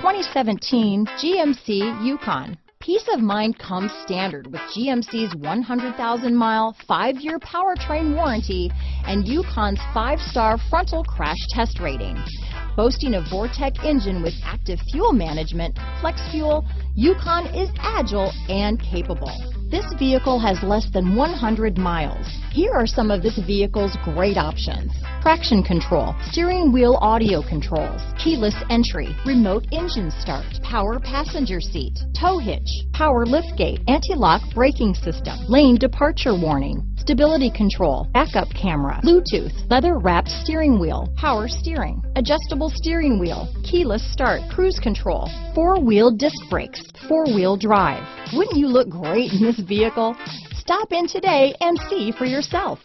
2017 GMC Yukon. Peace of mind comes standard with GMC's 100,000-mile, five-year powertrain warranty and Yukon's five-star frontal crash test rating. Boasting a Vortec engine with active fuel management, flex fuel, Yukon is agile and capable. This vehicle has less than 100 miles. Here are some of this vehicle's great options. Traction control, steering wheel audio controls, keyless entry, remote engine start, power passenger seat, tow hitch, power liftgate, anti-lock braking system, lane departure warning, stability control, backup camera, Bluetooth, leather wrapped steering wheel, power steering, adjustable steering wheel, keyless start, cruise control, four wheel disc brakes, four wheel drive. Wouldn't you look great in this vehicle? Stop in today and see for yourself.